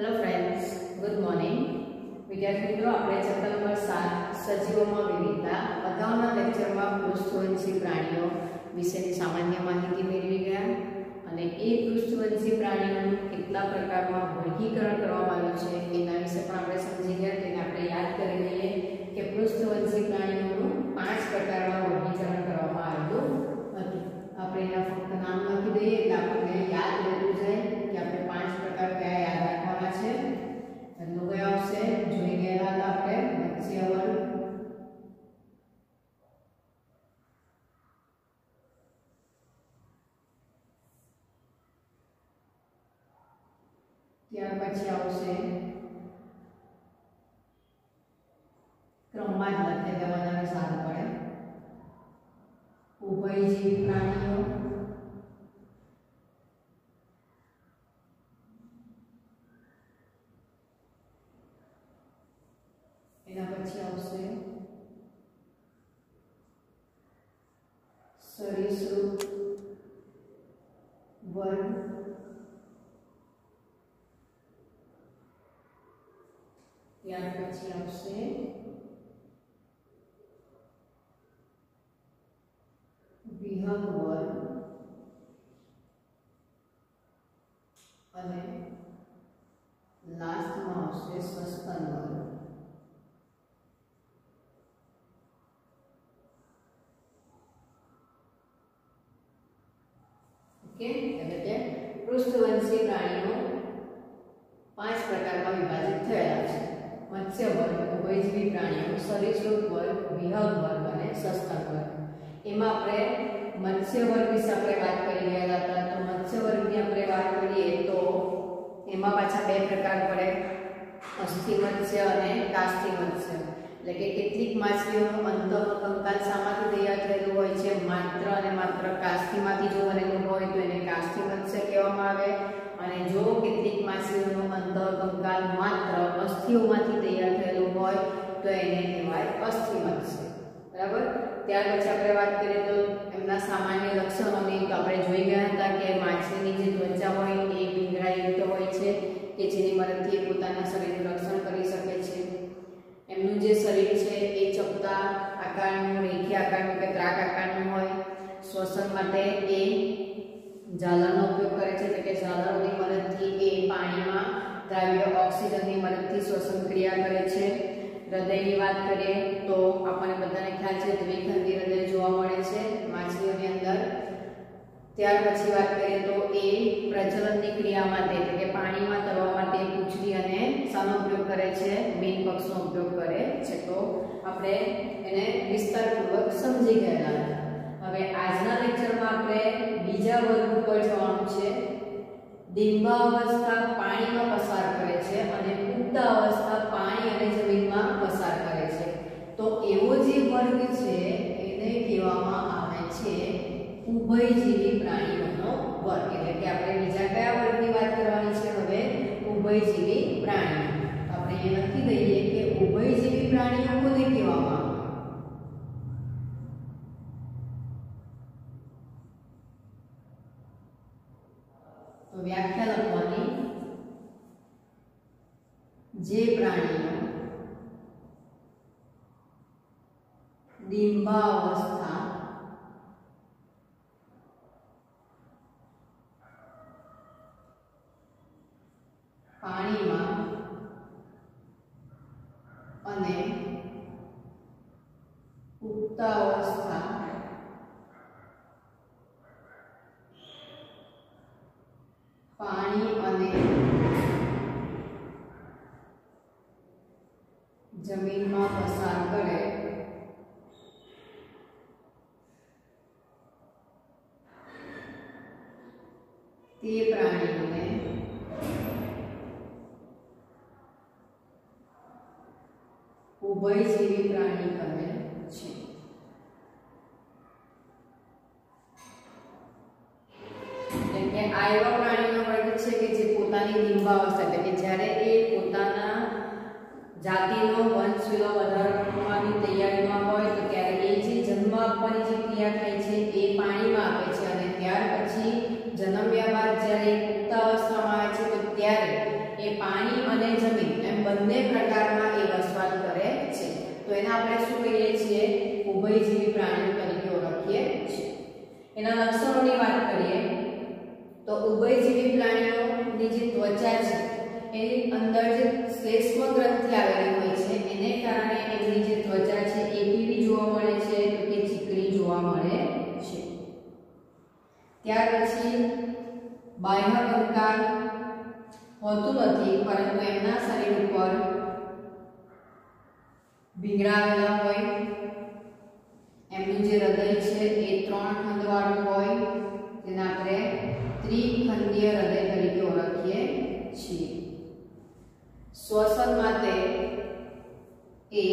Hello friends good morning વિદ્યાર્થી મિત્રો આપણે ચેપ્ટર નંબર સાત, સજીવોમાં વિવિધતા. અગાઉના લેક્ચરમાં પૃષ્ઠવંશી પ્રાણીઓ વિશેની સામાન્ય માહિતી મેળવી ગયા અને એ પૃષ્ઠવંશી પ્રાણીઓનું કેટલા પ્રકારમાં વર્ગીકરણ કરવામાં આવ્યું છે, એના વિશે પણ આપણે સમજી ગયા. તેને આપણે યાદ કરી લઈએ કે પૃષ્ઠવંશી પ્રાણીઓનું પાંચ પ્રકારમાં વર્ગીકરણ કરવામાં આવેલું હતું આપણે એના ફક્ત નામ લખી દઈએ એટલે આપણને યાદ રહેતું જાય કે આપણે પાંચ પ્રકાર કયા યાદ રાખવાના છે પહેલું કયો આવશે જોઈ ગયેલા હતા આપણે મત્સ્ય વર્ગ ત્યાર પછી આવશે ક્રમમાં જ લખે એટલે વધારે સારું પડે ઉભયજીવી પ્રાણીઓ એના પછી આવશે સરીસૃપ વર્ગ ત્યાર પછી આવશે વિહંગ વર્ગ અને લાસ્ટમાં આવશે સસ્તન વર્ગ ઓકે એટલે કે પૃષ્ઠવંશી પ્રાણીઓ પાંચ પ્રકારમાં વિભાજિત થયેલા છે. મત્સ્ય વર્ગ ઉભયજીવી પ્રાણીઓ, સરીસૃપ વર્ગ, વિહગ વર્ગ અને સસ્તન વર્ગ એમાં આપણે મત્સ્ય વર્ગ વિશે આપણે વાત કરી રહ્યા હતા. તો મત્સ્ય વર્ગની આપણે વાત કરીએ તો એમાં પાછા બે પ્રકાર પડે. અસ્થિ મત્સ્ય અને કાસ્થિ મત્સ્ય એટલે કે કેટલીક માછલીઓનું અંતઃ કંકાલ શામાંથી તૈયાર થયેલું હોય છે. માત્ર અને માત્ર કાષ્ઠીમાંથી જો બનેલું હોય તો એને કાષ્ઠી મત્સ્ય કહેવામાં આવે. અને જો કેટલીક માછલીઓનું અંતઃ કંકાલ માત્ર અસ્થિઓમાંથી તૈયાર થયેલું હોય તો એને કહેવાય અસ્થિ મત્સ્ય બરાબર? ત્યાર પછી આપણે વાત કરીએ તો એમના સામાન્ય લક્ષણોની. તો આપણે જોઈ ગયા હતા કે માછલીની જે ત્વચા હોય એ પિંગળાયુક્ત હોય છે કે જેની મદદથી એ પોતાના શરીરનું રક્ષણ કરી શકે છે. એમનું જે શરીર છે એ ચપટા આકારનું, રેખી આકારનું કે ત્રાક આકારનું હોય, શ્વસન માટે એ ઝાલરનો ઉપયોગ કરે છે. એટલે કે ઝાલરોની મદદથી એ પાણીમાં દ્રાવ્ય ઓક્સિજનની મદદથી શ્વસન ક્રિયા કરે છે. હૃદયની વાત કરીએ તો આપણને બધાને ખ્યાલ છે, દ્વિખંડી હૃદય જોવા મળે છે. માછલીઓની અંદર ત્યાર પછી વાત કરીએ તો એ પ્રજનનની ક્રિયા માટે, એટલે કે પાણીમાં તરવા માટે પૂંછડી અને શાનો ઉપયોગ કરે છે મીન પક્ષનો ઉપયોગ કરે છે. તો આપણે એને વિસ્તારપૂર્વક સમજી ગયેલા હતા. હવે આજના લેક્ચરમાં આપણે બીજા વર્ગ ઉપર જવાનું છે. ડિંબાવસ્થા પાણીમાં પસાર કરે છે અને પુખ્તાવસ્થા પાણી અને જમીનમાં પસાર કરે છે. તો એવો જે વર્ગ છે, એને કહેવામાં આવે છે ઉભયજીવી પ્રાણીઓનો વર્ગ. એટલે કે આપણે બીજા કયા વર્ગની વાત કરવાની છે? હવે ઉભયજીવી પ્રાણીઓ. આપણે એ લખી દઈએ કે ઉભયજીવી પ્રાણીઓ કોને કહેવામાં આવે? તો વ્યાખ્યા લખવાની. જે પ્રાણીઓ ડિંબાવસ્થા પાણીમાં અને પુખ્તાવસ્થા પાણી અને જમીનમાં પસાર કરે તે પ્રાણીઓને ઉભયજીવી પ્રાણી કહે છે. એટલે કે આ એવા પ્રાણીનો વર્ગ છે કે જે પોતાની લિંબાવસ્થા એટલે કે જ્યારે એ પોતાના જાતિનો વંશવેલો વધારો કરવાની તૈયારીમાં હોય તો ત્યારે એ જે જન્મ આપવાની જે ક્રિયા થાય છે એ પાણીમાં આપે છે અને ત્યાર પછી જન્મ્યા બાદ જ્યારે પુખ્તાવસ્થામાં આવે છે તો ત્યારે એ પાણી એને આપણે શું કહીએ છીએ ઉભયજીવી પ્રાણીઓ તરીકે ઓળખીએ છીએ એના લક્ષણોની વાત કરીએ, તો ઉભયજીવી પ્રાણીઓની જે ત્વચા છે, એની અંદર જે શ્લેષ્મ ગ્રંથિ આવેલી હોય છે, એને કારણે એમની જે ત્વચા છે, એ કેવી જોવા મળે છે, તો કે ચીકણી જોવા મળે છે. ત્યાર પછી બાહ્ય કંકાલ હોતું નથી, પરંતુ એમના શરીર ઉપર ભીંગડાવેલા હોય એમનું જે હૃદય છે, એ ત્રણ ખંડવાળું હોય, જેને આપણે ત્રિખંડીય હૃદય તરીકે ઓળખીએ છીએ. શ્વસન માટે એ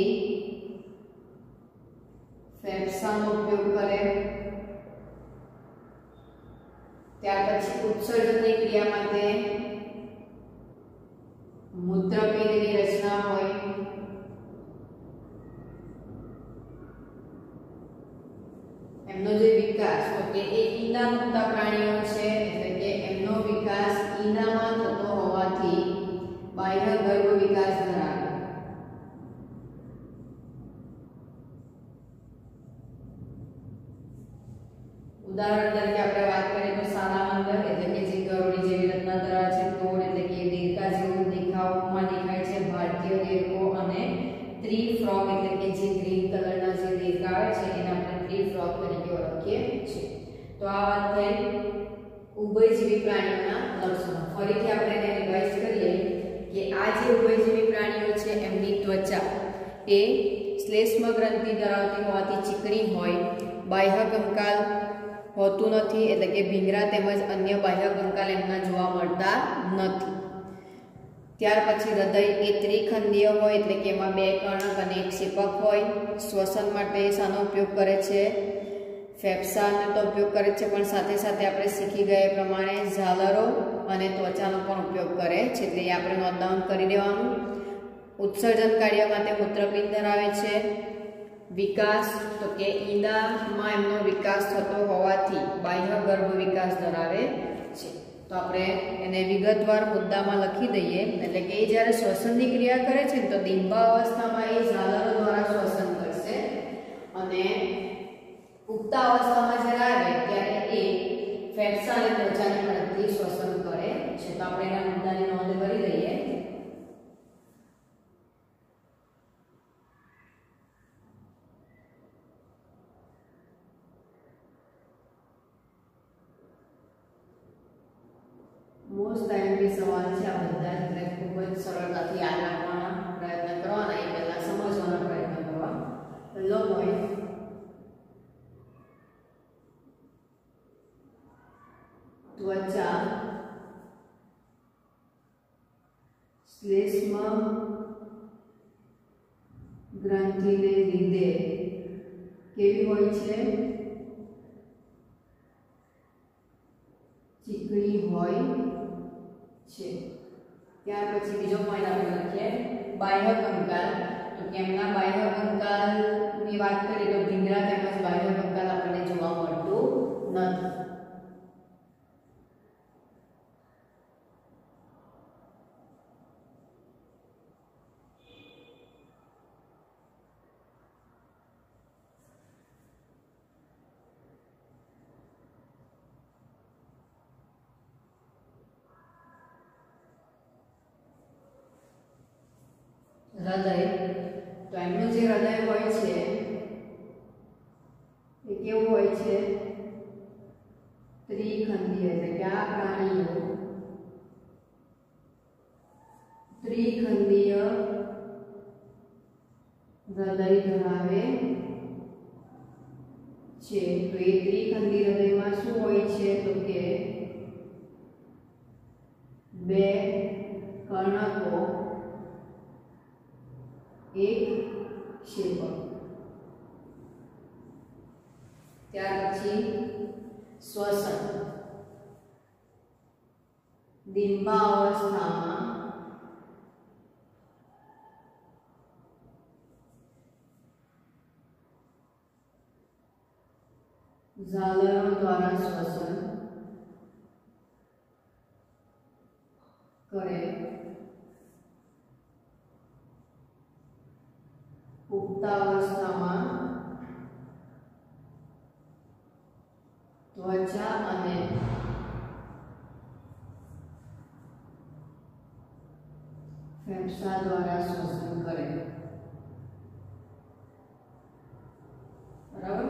ફેફસાનો ઉપયોગ કરે. ત્યાર પછી ઉત્સર્જનની ક્રિયા માટે મૂત્રપિંડની રચના હોય. એમનો જે વિકાસ, તો કે એ ઈંડા મુક્તા પ્રાણીઓ છે, એટલે કે એમનો વિકાસ ઈંડામાં થતો હોવાથી બાહ્ય ગર્ભ વિકાસ ધરાવે. ઉદાહરણ તરીકે આપણે વાત કરીએ તો સાલામાંદર એટલે કે જે ગરોળી જેવી રચના ધરાવે છે તોડ એટલે કે દેડકા જેવું દેખાવમાં દેખાય છે ભારતીય દેડકો અને ટ્રી ફ્રોગ એટલે કે જે ગ્રીન કલરના જે દેડકા આવે છે એને આપણે ટ્રી ફ્રોગ તરીકે ઓળખીએ છીએ તો આ વાત થઈ ઉભયજીવી પ્રાણીઓના લક્ષણો ફરીથી આપણે એને રિવાઇઝ કરીએ કે આ જે ઉભયજીવી પ્રાણીઓ છે એમની ત્વચા. એ શ્લેષ્મ ગ્રંથિ ધરાવતી હોવાથી ચીકણી હોય બાહ્ય કંકાલ હોતું નથી, એટલે કે ભીંગરા તેમજ અન્ય બાહ્ય કંકાલ એમના જોવા મળતા નથી. ત્યાર પછી હૃદય એ ત્રિખંડીય હોય, એટલે કે એમાં બે કર્ણક અને એક ક્ષેપક હોય. શ્વસન માટે શાનો ઉપયોગ કરે છે. ફેફસાનો તો ઉપયોગ કરે છે, પણ સાથે સાથે આપણે શીખી ગયા પ્રમાણે ઝાલરો અને ત્વચાનો પણ ઉપયોગ કરે છે, એટલે આપણે નોંધડાઉન કરી દેવાનું ઉત્સર્જન કાર્ય માટે મૂત્રપિંડ ધરાવે છે. વિકાસ, તો કે ઈંડામાં એમનો વિકાસ થતો હોવાથી બાહ્ય ગર્ભ વિકાસ ધરાવે છે. તો આપણે એને વિગતવાર મુદ્દામાં લખી દઈએ, એટલે કે એ જ્યારે શ્વસનની ક્રિયા કરે છે તો ડિંબા અવસ્થામાં એ ઝાલરો દ્વારા શ્વસન કરશે અને પુખ્તા અવસ્થામાં જ્યારે આવે ત્યારે એ ફેફસા અને ત્વચાની મદદથી શ્વસન કરે છે. તો આપણે એના મુદ્દાની નોંધ કરી દઈએ મોસ્ટ ટાઈમની સવાલ છે આ બધા જ ખૂબ જ સરળતાથી યાદ ત્વચા, શ્લેષ્મ, ગ્રંથિને લીધે. કેવી હોય છે? ચીકણી હોય છે. ત્યાર પછી બીજો પોઈન્ટ આપણે લખીએ બાહ્ય કંકાલ તો કેમના બાહ્ય કંકાલની વાત કરીએ તો ભીંગરા તેમજ બાહ્ય કંકાલ આપણને જોવા મળતું નથી. હૃદય. તો એમનું જે હૃદય હોય છે, એ કેવું હોય છે? ત્રિખંડીય એટલે કે આ પ્રાણીઓ. ત્રિખંડીય હૃદય ધરાવે છે. તો એ ત્રિખંડી હૃદયમાં શું હોય છે? તો કે બે કર્ણકો એક ક્ષેપક ત્યાર પછી શ્વસન. ડિંબા અવસ્થામાં ઝાલરો દ્વારા શ્વસન કરે પુખ્તા ત્વચા અને ફેફસા દ્વારા શ્વસન કરે. બરાબર?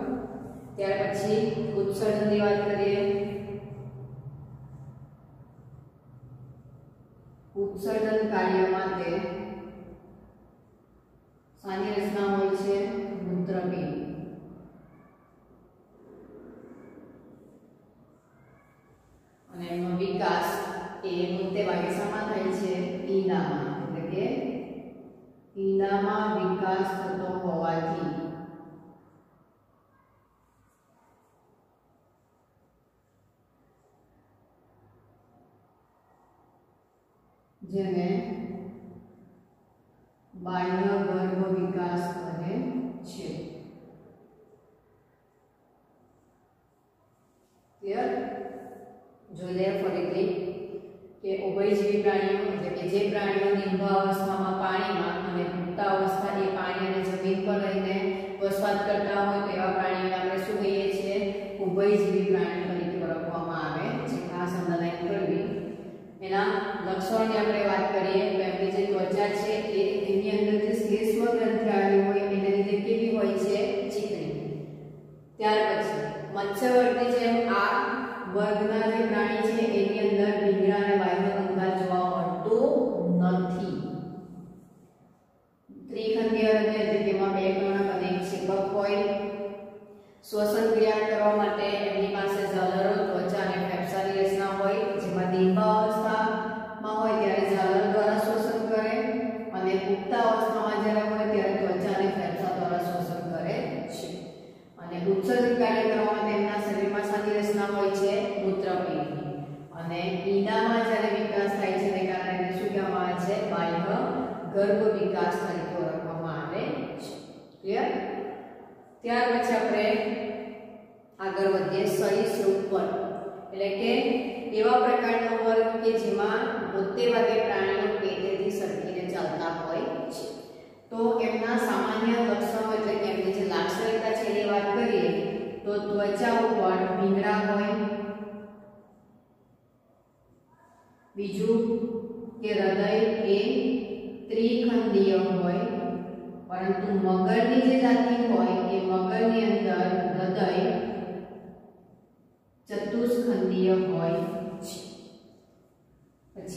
ત્યાર પછી ઉત્સર્જનની વાત કરીએ ઉત્સર્જન કાર્ય માટે સાની રચના હોય છે મૂત્રપિંડ અને એનો વિકાસ એ મોટે ભાગે શામાં થાય છે ઈંડામાં એટલે કે ઈંડામાં વિકાસ થતો હોવાથી જેને બાહ્ય ગર્ભ વિકાસ કહે છે. ક્લિયર જોઈ લઈએ ફરીથી કે ઉભયજીવી પ્રાણીઓ, એટલે કે જે પ્રાણીઓ નિર્ભાવસ્થામાં પાણીમાં અને પુખ્તાવસ્થા એ પાણી અને જમીન પર રહીને વસવાટ કરતા હોય તેવા પ્રાણીઓને આપણે શું કહીએ છીએ? ઉભયજીવી પ્રાણીઓ તરીકે ઓળખવામાં આવે છે. ખાસ અંડરલાઈન કરવી. એના લક્ષણોની આપણે વાત કરીએ તો એમની જે ત્વચા છે એ એની અંદર જે શ્લેષ્મ ગ્રંથિ આવેલી હોય એને લીધે કેવી હોય છે? ચીકણી. ત્યાર પછી મત્સ્યવર્ગની જેમ આ વર્ગના જે પ્રાણી છે એની અંદર ભીંગડા અને બાહ્ય કંકાલ જોવા મળતું નથી ત્રિખંડીય હૃદય એટલે કે એમાં બે કર્ણક અને એક શિપક હોય શ્વસન ક્રિયા કરવા માટે એમની પાસે ઝાલરો ત્વચા અને ફેફસાની રચના હોય જેમાં દીર્ઘાવસ્થામાં હોય ત્યારે ઝાલર દ્વારા શ્વસન કરે અને પુખ્તાવસ્થામાં જ્યારે હોય ત્યારે ત્વચા અને ફેફસા દ્વારા શ્વસન કરે છે અને ઉત્સર્જન કાર્ય કરવા માટે એમના શરીરમાં શાની રચના હોય છે મૂત્રપિંડની અને ઈંડામાં જ્યારે વિકાસ થાય છે તે કારણે એને શું કહેવામાં આવે છે બાહ્ય ગર્ભ વિકાસ તરીકે ઓળખવામાં આવે છે ક્લિયર ત્યાર પછી આપણે આગળ વધીએ સરીસૃપ વર્ગ એટલે કે એવા પ્રકારનો વર્ગ કે જેમાં મોટે ભાગે પ્રાણીઓ પેટેથી સરકીને ચાલતા હોય છે. તો એમના સામાન્ય લક્ષણો એટલે કે એમની જે લાક્ષણિકતા છે એની વાત કરીએ, તો ત્વચા ઉપર ભીંગડા હોય, બીજું કે હૃદય એ ત્રિખંડીય હોય, પરંતુ મગરની જે જાતિ હોય એ મગરની અંદર હૃદય ચતુષ્ખંડીય હોય.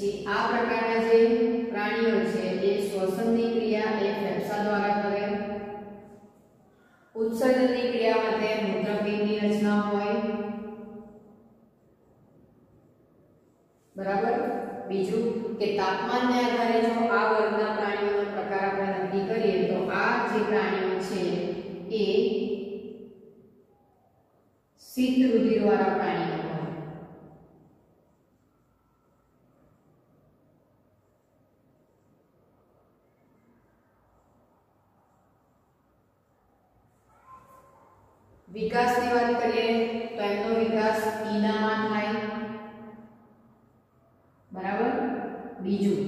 આ પ્રકારના જે પ્રાણીઓ છે, એ શ્વસનની ક્રિયા એ ફેફસા દ્વારા કરે. ઉત્સર્જનની ક્રિયા માટે મૂત્રપિંડની રચના હોય. બરાબર? બીજું કે તાપમાનને આધારે જો આ વર્ગના પ્રાણીઓનો પ્રકાર આપણે નક્કી કરીએ, તો આ જે પ્રાણીઓ છે, એ શીત રુધિરવાળા પ્રાણીઓ હોય વિકાસની વાત કરીએ, તો એમનો વિકાસ ઈનામાં થાય. બરાબર? બીજું,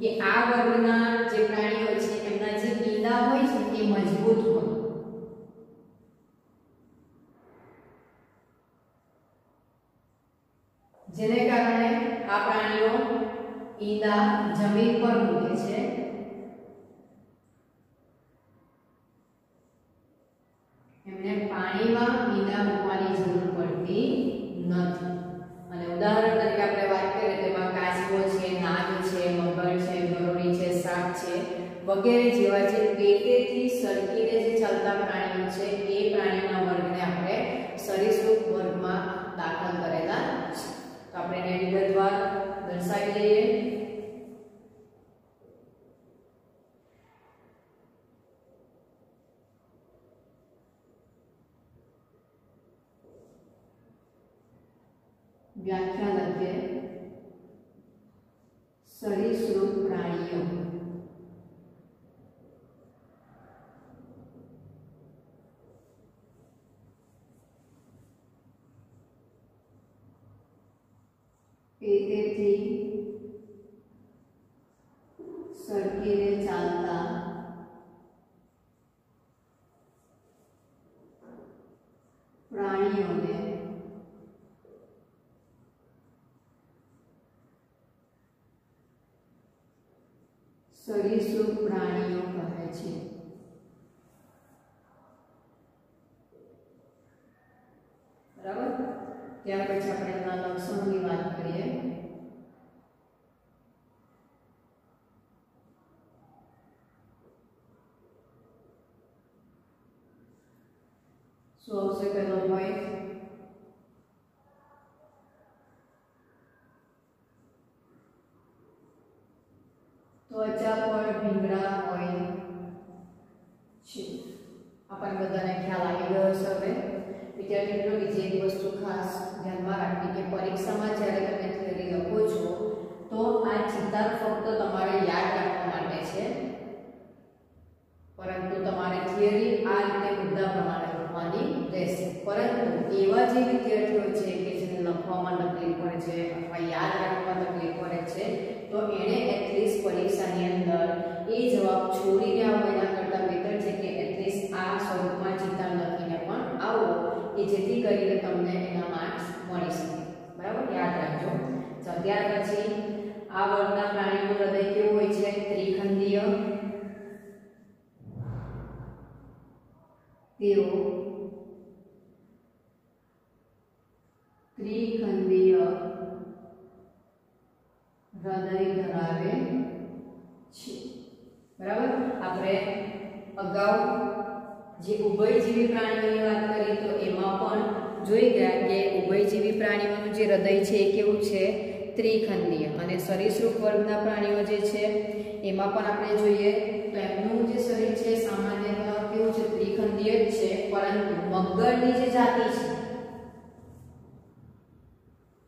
કે આ વર્ગના જે પ્રાણીઓ છે, એમના જે ઈંડા હોય છે, એ મજબૂત હોય. જેને કારણે આ પ્રાણીઓ ઈંડા જમીન પર મૂકે છે એમને પાણીમાં ઈંડા મૂકવાની જરૂર પડતી નથી અને ઉદાહરણ તરીકે આપણે વાત કરીએ તો એમાં કાચબો છે નાગ છે મગર છે ગરોળી છે સાપ છે વગેરે જેવા જે પેટેથી સરકીને જે ચાલતા પ્રાણીઓ છે એ પ્રાણીઓના વર્ગને આપણે સરીસૃપ વર્ગમાં દાખલ કરેલા છે તો આપણે એને વિગતવાર દર્શાવી લઈએ વ્યાખ્યા લખીએ સરીસૃપ પ્રાણીઓ પેટેથી સરકીને ચાલતા પ્રાણીઓને સરીસૃપ પ્રાણીઓ કહે છે. બરાબર? ત્યાર પછી આપણે એમના લક્ષણોની વાત કરીએ. શું આવશે પહેલો પોઈન્ટ ત્વચા પર ભીંગડા હોય છે આપણને બધાને ખ્યાલ આવી ગયો હશે હવે વિદ્યાર્થી બીજી એક વસ્તુ ખાસ ધ્યાનમાં રાખવી કે પરીક્ષામાં જ્યારે તમે થિયરી લખો છો, તો આ ચિંતા ફક્ત તમારે યાદ રાખવા માટે છે. પરંતુ તમારે થિયરી આ રીતે મુદ્દા પ્રમાણે લખવાની રહેશે. પરંતુ એવા જે વિદ્યાર્થીઓ છે કે જેને લખવામાં તકલીફ પડે છે અથવા યાદ રાખવામાં તકલીફ પડે છે, તો એણે એટલીસ્ટ પરીક્ષાની અંદર એ જવાબ છોડીને આવવા એના કરતાં બેટર છે કે એટલીસ્ટ આ સ્વરૂપમાં ચિંતા લખીને પણ આવો. કે જેથી કરીને તમને એના માર્ક્સ મળી શકે. બરાબર? યાદ રાખજો. તો ત્યાર પછી આ વર્ગના પ્રાણીનું હૃદય કેવું હોય છે? ત્રિખંડીય. તેઓ ત્રિખંડીય હૃદય ધરાવે છે. બરાબર? આપણે અગાઉ જે ઉભયજીવી પ્રાણીઓની વાત કરીએ તો એમાં પણ જોઈ ગયા કે ઉભયજીવી પ્રાણીઓનું જે હૃદય છે એ કેવું છે? ત્રિખંડીય. અને સરીસૃપ વર્ગના પ્રાણીઓ જે છે, એમાં પણ આપણે જોઈએ તો એમનું જે શરીર છે, સામાન્ય કેવું છે, ત્રિખંડીય જ છે, પરંતુ મગરની જે જાતિ છે,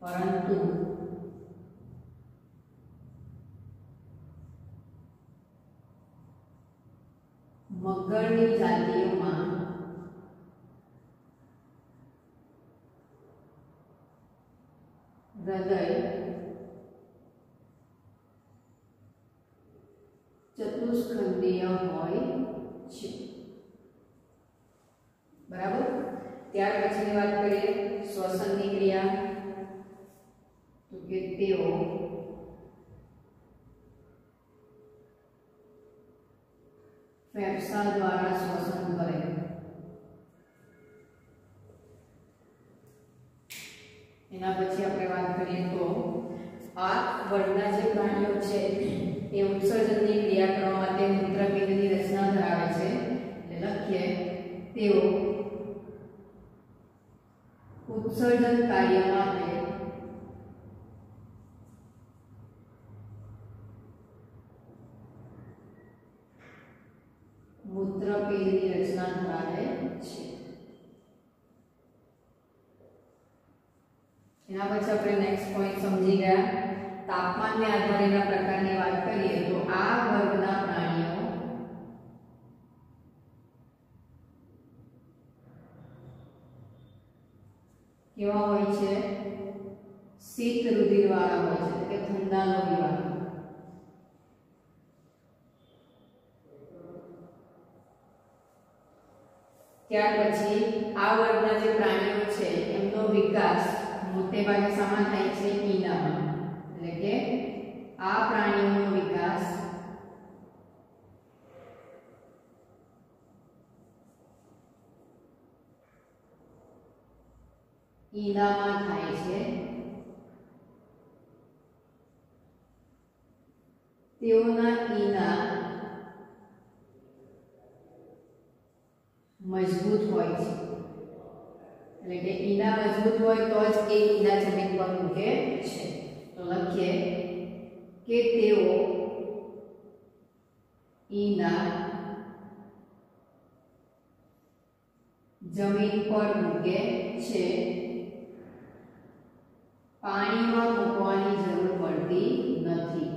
પરંતુ મગરની જાતિઓમાં હૃદય, ચતુષ્ખંડીય હોય છે. બરાબર? ત્યાર પછીની વાત કરીએ, શ્વસનની ક્રિયા. તો કે તેઓ ફેફસા દ્વારા શ્વસન કરે. એના પછી આપણે વાત કરીએ તો આ વર્ગના જે પ્રાણીઓ છે, એ ઉત્સર્જનની ક્રિયા કરવા માટે મૂત્રપિંડની રચના ધરાવે છે. એટલે લખીએ, તેઓ ઉત્સર્જન કાર્ય માટે મૂત્રપિંડની રચના ધરાવે છે એના પછી આપણે નેક્સ્ટ પોઈન્ટ સમજી ગયા તાપમાનને આધારે એના પ્રકારની વાત કરીએ તો આ વર્ગના પ્રાણીઓ કેવા હોય છે શીત રુધિર વાળા હોય છે કે ઠંડા લોહી વાળા ત્યાર પછી આ વર્ગના જે પ્રાણીઓ છે, એમનો વિકાસ મોટે ભાગે શામાં થાય છે ઈંડામાં એટલે કે આ પ્રાણીઓનો વિકાસ ઈંડામાં થાય છે. તેઓના ઈના મજબૂત હોય છે. એટલે કે ઈના મજબૂત હોય તો જ એ ઈના જમીન પર મૂકે છે. તો લખીએ કે તેઓ ઈના જમીન પર મૂકે છે. પાણીમાં મૂકવાની જરૂર પડતી નથી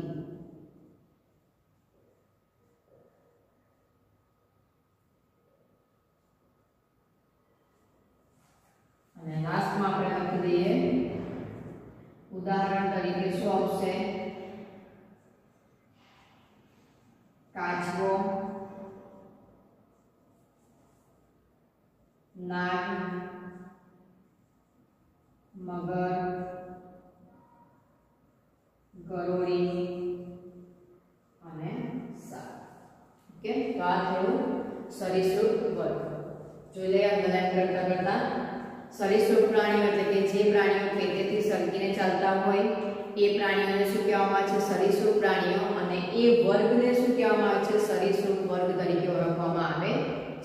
અને લાસ્ટમાં આપણે લખી દઈએ ઉદાહરણ તરીકે શું આવશે કાચબો નાગ મગર ગરોળી અને ઓકે તો આ થયું સરીસૃપ વર્ગ જોઈ લઈએ અંડરલાઈન કરતા કરતા. સરીસૃપ પ્રાણીઓ એટલે કે જે પ્રાણીઓ ખેતેથી સરકીને ચાલતા હોય, એ પ્રાણીઓને શું કહેવામાં આવે છે? સરીસૃપ પ્રાણીઓ અને એ વર્ગને શું કહેવામાં આવે છે? સરીસૃપ વર્ગ તરીકે ઓળખવામાં આવે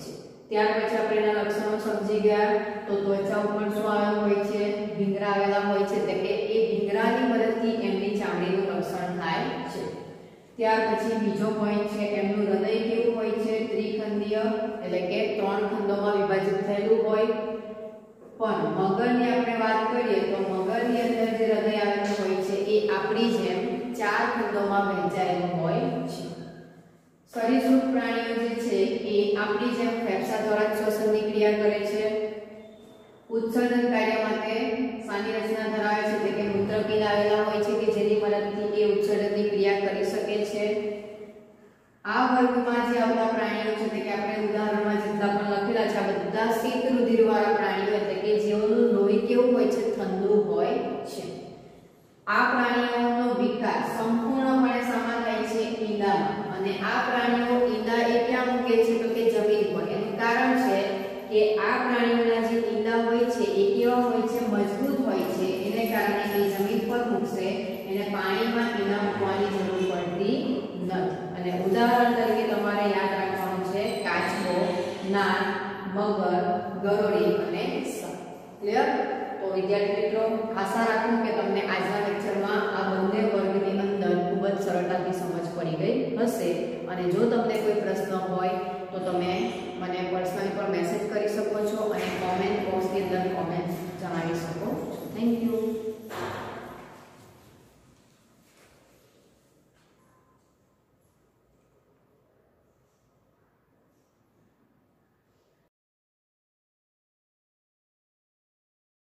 છે. ત્યાર પછી આપણે એના લક્ષણો સમજી ગયા. તો ત્વચા ઉપર શું આવેલું હોય છે? ભીંગરા આવેલા હોય છે. એટલે કે એ ભીંગરાની મદદથી એમની ચામડીનું રક્ષણ થાય ત્યાર પછી બીજો પોઈન્ટ છે, એમનું હૃદય કેવું હોય છે? ત્રિખંડીય, એટલે કે ત્રણ ખંડોમાં વિભાજિત થયેલું હોય. પણ મગરની આપણે વાત કરીએ, તો મગરની અંદર જે હૃદય આવેલું હોય છે, એ આપણી જેમ ચાર ખંડોમાં વહેંચાયેલું હોય છે. સરીસૃપ પ્રાણીઓ જે છે, એ આપણી જેમ ફેફસા દ્વારા શ્વસનની ક્રિયા કરે છે. ઉત્સર્જન કાર્ય માટે સાની રચના ધરાવે છે, એટલે કે મૂત્રપિંડ આવેલા હોય છે, કે જેની મદદથી એ ઉત્સર્જનની ક્રિયા કરી શકે આ વર્ગમાં જે આવતા પ્રાણીઓ છે, એટલે કે આપણે ઉદાહરણમાં જેટલા પણ લખેલા છે, આ બધા શીત રુધિરવાળા પ્રાણીઓ, એટલે કે જેઓનું લોહી કેવું હોય છે ઠંડુ હોય છે. આ પ્રાણીઓનો વિકાસ સંપૂર્ણપણે સમાન થાય છે ઈંડામાં. અને આ પ્રાણીઓ ઈંડા એ ક્યાં મૂકે છે? તો કે જમીન પર એનું કારણ છે કે આ